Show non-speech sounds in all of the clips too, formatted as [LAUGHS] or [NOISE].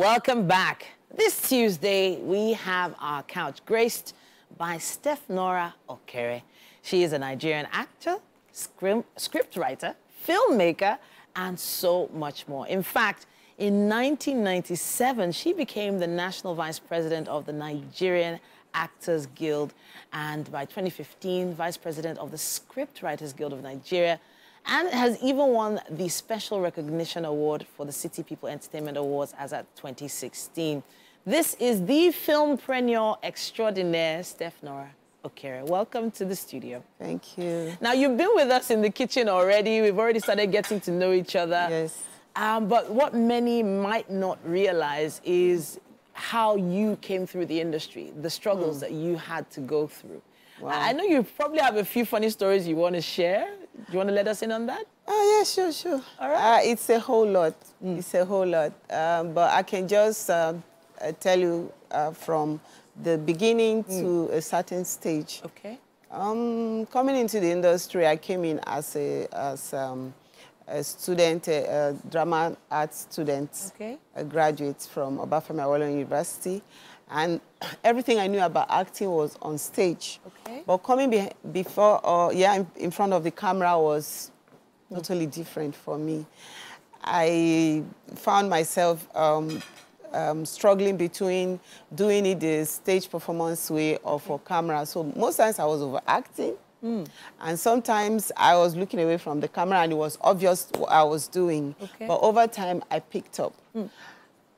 Welcome back. This Tuesday, we have our couch graced by Stephnora Okere. She is a Nigerian actor, script, scriptwriter, filmmaker, and so much more. In fact, in 1997, she became the national vice president of the Nigerian Actors Guild, and by 2015, vice president of the Scriptwriters Guild of Nigeria, and has even won the Special Recognition Award for the City People Entertainment Awards as at 2016. This is the film filmpreneur extraordinaire, Stephnora Okere. Welcome to the studio. Thank you. Now, you've been with us in the kitchen already. We've already started getting to know each other. Yes. Um, but what many might not realize is how you came through the industry, the struggles Mm. that you had to go through. Wow. I I know you probably have a few funny stories you want to share. Do you want to let us in on that? Oh, yeah, sure, sure. All right. Uh, it's a whole lot. It's a whole lot. Um, but I can just um, uh, tell you uh, from the beginning to a certain stage. Okay. Um, coming into the industry, I came in as a, as, um, a student, a, a drama arts student, Okay. a graduate from Obafemi Awolowo University. And [CLEARS THROAT] everything I knew about acting was on stage. Okay. But coming be before, or yeah, in, in front of the camera was totally different for me. I found myself um, um, struggling between doing it the stage performance way or for camera. So most times I was overacting. And sometimes I was looking away from the camera and it was obvious what I was doing. Okay. But over time, I picked up.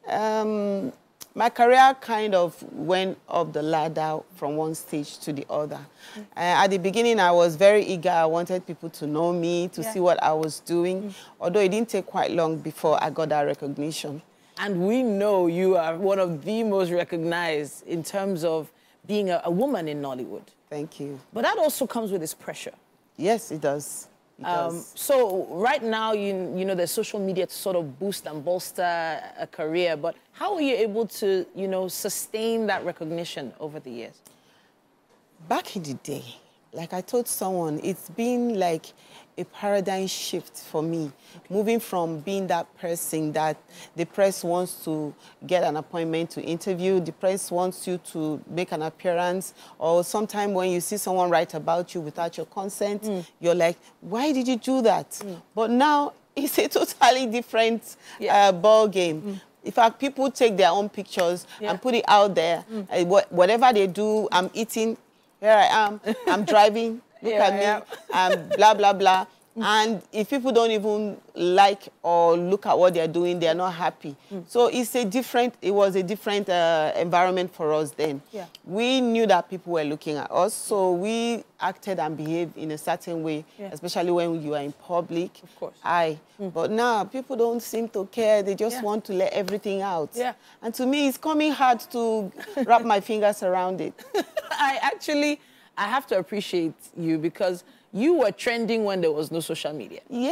Um, my career kind of went up the ladder from one stage to the other. Uh, at the beginning, I was very eager. I wanted people to know me, to Yeah. see what I was doing. Although it didn't take quite long before I got that recognition. And we know you are one of the most recognized in terms of being a, a woman in Nollywood. Thank you. But that also comes with its pressure. Yes, it does. Um, so right now, you, you know, there's social media to sort of boost and bolster a career, but how are you able to, you know, sustain that recognition over the years? Back in the day, like I told someone, it's been like a paradigm shift for me, moving from being that person that the press wants to get an appointment to interview, the press wants you to make an appearance, or sometimes when you see someone write about you without your consent, you're like, why did you do that? But now [LAUGHS] it's a totally different Yeah. uh, ball game. In fact, people take their own pictures Yeah. and put it out there. Uh, wha- whatever they do, I'm eating, here I am, I'm driving, [LAUGHS] look at me, I me, am. and blah, blah, blah. And if people don't even like or look at what they're doing, they're not happy. Mm. So it's a different, it was a different uh, environment for us then. Yeah. We knew that people were looking at us, so we acted and behaved in a certain way, Yeah. especially when you are in public. Of course. I. But now people don't seem to care. They just Yeah. want to let everything out. Yeah. And to me, it's coming hard to wrap my fingers around it. [LAUGHS] [LAUGHS] I actually, I have to appreciate you because you were trending when there was no social media. Yeah.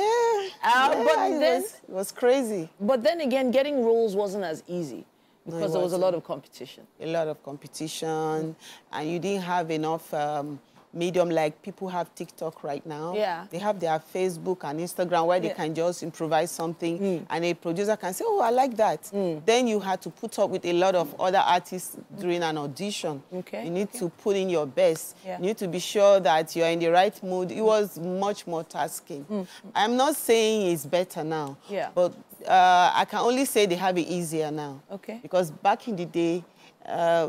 Ah, yeah, but it, was, it was crazy. But then again, getting roles wasn't as easy because there was a lot of competition. A lot of competition, and you didn't have enough um, medium like people have TikTok right now. Yeah. They have their Facebook and Instagram where they Yeah. can just improvise something, Mm. and a producer can say, "Oh, I like that." Then you had to put up with a lot of other artists during an audition. Okay, You need okay. to put in your best. Yeah. You need to be sure that you're in the right mood. It was much more tasking. I'm not saying it's better now. Yeah. But uh, I can only say they have it easier now. Okay. Because back in the day, uh,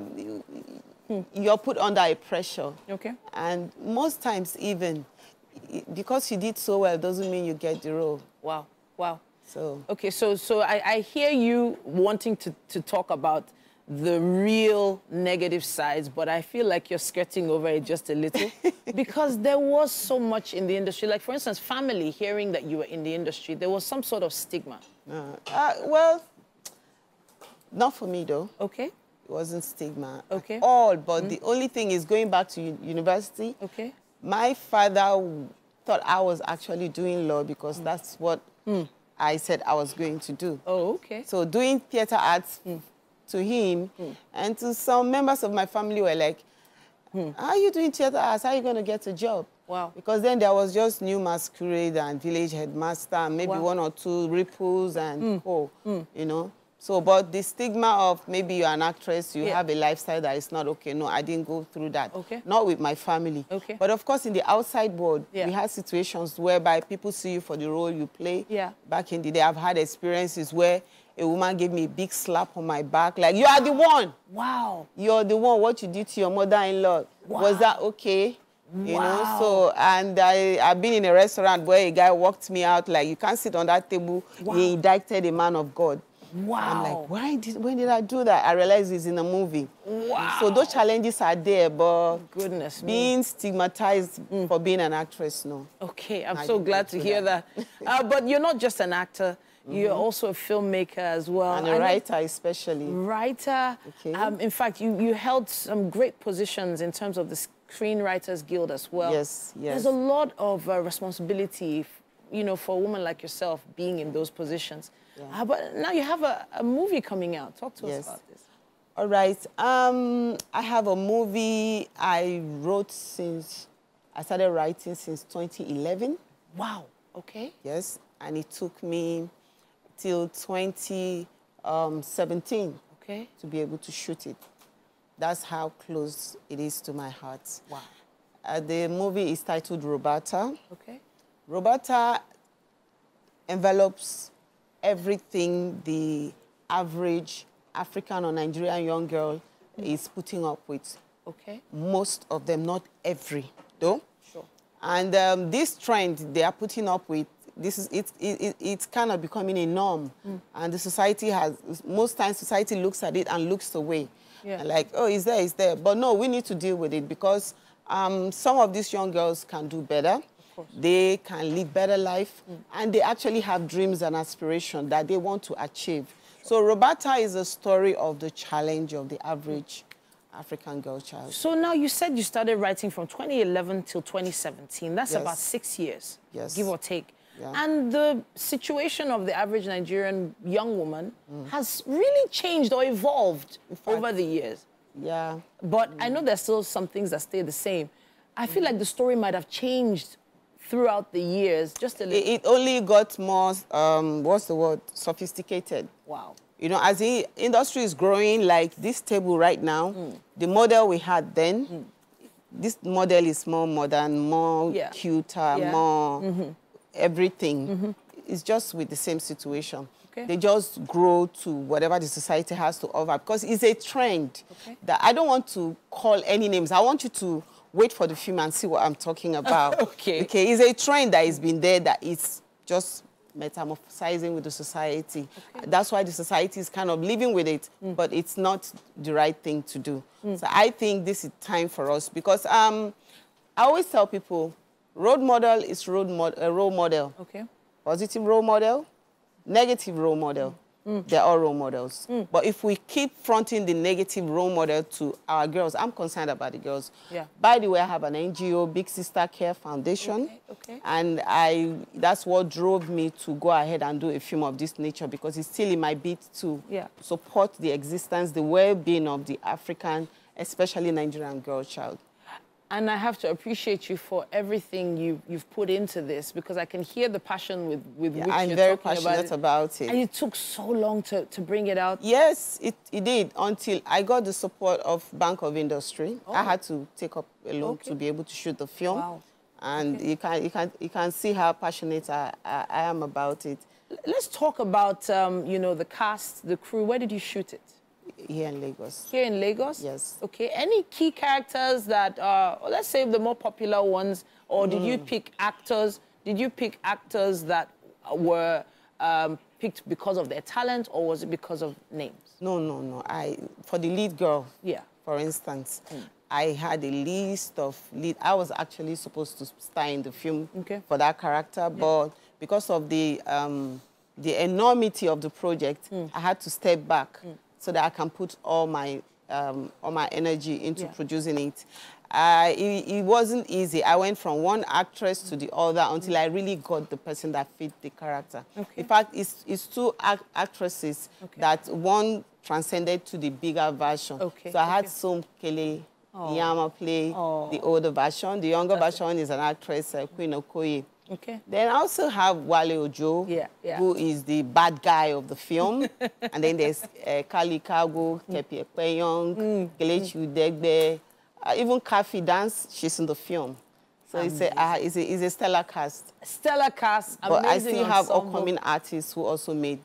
you're put under a pressure. Okay. And most times, even because you did so well, doesn't mean you get the role. Wow. Wow. So Okay, so so I, I hear you wanting to, to talk about the real negative sides, but I feel like you're skirting over it just a little [LAUGHS] because there was so much in the industry. Like, for instance, family hearing that you were in the industry, there was some sort of stigma. uh, uh, well, not for me though. Okay. Wasn't stigma Okay. at all. But mm. the only thing is going back to university. Okay. My father thought I was actually doing law because mm. that's what mm. I said I was going to do. Oh, okay. So doing theater arts to him and to some members of my family were like, how are you doing theater arts? How are you going to get a job? Wow. Because then there was just new masquerade and village headmaster and maybe Wow. one or two ripples and co, you know. So, but the stigma of maybe you're an actress, you Yeah. have a lifestyle that is not okay. No, I didn't go through that. Okay. Not with my family. Okay. But of course, in the outside world, Yeah. we had situations whereby people see you for the role you play. Yeah. Back in the day, I've had experiences where a woman gave me a big slap on my back, like, you are the one. Wow. You're the one. What you did to your mother-in-law. Was that okay? You Wow. know, so, and I, I've been in a restaurant where a guy walked me out, like, you can't sit on that table. Wow. He indicted a man of God. Wow. I'm like, why did, when did I do that? I realized it's in a movie. Wow. So those challenges are there, but Goodness me. being stigmatized Mm. for being an actress, no. Okay, I'm I so glad to hear that. Uh, [LAUGHS] but you're not just an actor, you're also a filmmaker as well. Mm-hmm. And a know- writer especially. Writer. Okay. Um, in fact, you, you held some great positions in terms of the Screenwriters Guild as well. Yes, yes. There's a lot of uh, responsibility, you know, for a woman like yourself being in those positions. Uh, but now you have a, a movie coming out. Talk to Yes. us about this. All right. Um, I have a movie I wrote since, I started writing since 2011. Wow. Okay. Yes. And it took me till 2017 Okay. to be able to shoot it. That's how close it is to my heart. Wow. Uh, the movie is titled Roberta. Okay. Roberta envelops everything the average African or Nigerian young girl is putting up with. Okay. Most of them, not every, though. Sure. And um, this trend they are putting up with, this is it, it, it, it's kind of becoming a norm. And the society has, most times society looks at it and looks away. Yeah. Like, oh, it's there, it's there. But no, we need to deal with it because um, some of these young girls can do better. They can live better life. Mm. And they actually have dreams and aspirations that they want to achieve. So Roberta is a story of the challenge of the average African girl child. So now you said you started writing from 2011 till 2017. That's Yes. about six years, Yes. give or take. Yeah. And the situation of the average Nigerian young woman mm. has really changed or evolved fact- over the years. Yeah. But I mm. know there's still some things that stay the same. I feel like the story might have changed throughout the years, just a little. it, it only got more, um, what's the word, sophisticated. wow. You know, as the industry is growing, like this table right now, hmm. the model we had then, hmm. this model is more modern, more Yeah. cuter, Yeah. more mm-hmm. everything. Mm-hmm. It's just with the same situation. Okay. They just grow to whatever the society has to offer because it's a trend Okay. that I don't want to call any names. I want you to wait for the film and see what I'm talking about. [LAUGHS] Okay. Okay, it's a trend that has been there that is just metamorphosizing with the society. That's why the society is kind of living with it, but it's not the right thing to do. So I think this is time for us because um, I always tell people, role model is role, mod- a role model. Okay. Positive role model, negative role model. They're all role models. Mm. But if we keep fronting the negative role model to our girls, I'm concerned about the girls. Yeah. By the way, I have an NGO, Big Sister Care Foundation. Okay, okay. And I that's what drove me to go ahead and do a film of this nature because it's still in my beat to Yeah. support the existence, the well-being of the African, especially Nigerian girl child. And I have to appreciate you for everything you, you've put into this because I can hear the passion with, with Yeah, which I'm you're very talking passionate about about it. And it took so long to, to bring it out. Yes, it, it did until I got the support of Bank of Industry. I had to take up a loan Oh. Okay. to be able to shoot the film. Wow. And Okay. you, can, you, can, you can see how passionate I, I, I am about it Let's talk about, um, you know, the cast, the crew. Where did you shoot it? Here in Lagos. Here in Lagos? Yes. Okay. Any key characters that are, let's say the more popular ones, or did Mm. you pick actors? Did you pick actors that were um, picked because of their talent, or was it because of names? No, no, no. I, for the lead girl, Yeah. for instance, Hmm. I had a list of lead. I was actually supposed to star in the film Okay. for that character, but because of the um, the enormity of the project, Hmm. I had to step back so that I can put all my um, all my energy into Yeah. producing it. Uh, it. It wasn't easy. I went from one actress to the other until I really got the person that fit the character. Okay. In fact, it's, it's two ac- actresses Okay. that one transcended to the bigger version. Okay, So I had okay. Som Kele Oh. Iyamah play Oh. the older version. The younger version is an actress, uh, Queen Okoye. Okay. Then I also have Wale Ojo, Yeah, yeah. who is the bad guy of the film. [LAUGHS] and then there's uh, Kalu Ikeagwu, Keppy Ekpenyong, Mm. Kelechi Udegbe, uh, even Kaffy Dance, she's in the film. So it's a, uh, it's, a, it's a stellar cast. Stellar cast, But I still have ensemble. upcoming artists who also made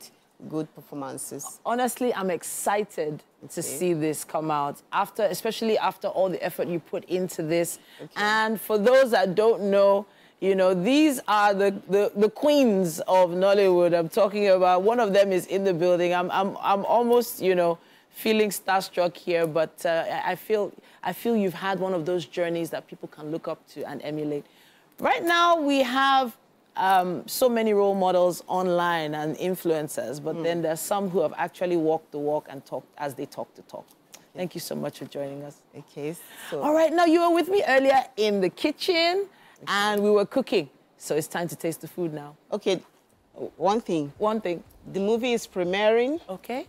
good performances. honestly, I'm excited to see this come out after, especially after all the effort you put into this. And for those that don't know, you know, these are the, the, the queens of Nollywood I'm talking about. One of them is in the building. I'm, I'm, I'm almost, you know, feeling starstruck here, but uh, I I feel, I feel you've had one of those journeys that people can look up to and emulate. Right now, we have um, so many role models online and influencers, but then there's some who have actually walked the walk and talked as they talk the talk. Thank you so much for joining us. Okay, so All right, now you were with me earlier in the kitchen and we were cooking. So it's time to taste the food now. okay, one thing. One thing. The movie is premiering Okay,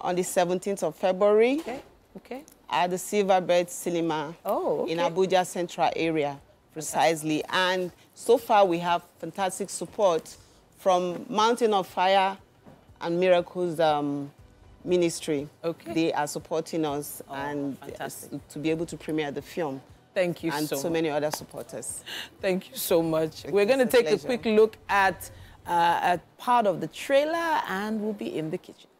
on the 17th of February okay, okay. at the Silverbird Cinema Oh, in. Abuja Central area, precisely. And so far, we have fantastic support from Mountain of Fire and Miracles um, Ministry. Okay. They are supporting us and fantastic. to be able to premiere the film. Thank you and so, so, many other supporters. Thank you so much. Okay, We're going to it's a take a quick look at, uh, at part of the trailer and we'll be in the kitchen.